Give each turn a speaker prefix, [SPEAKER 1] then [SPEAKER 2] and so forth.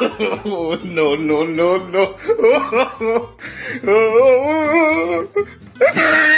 [SPEAKER 1] no, no, no, no.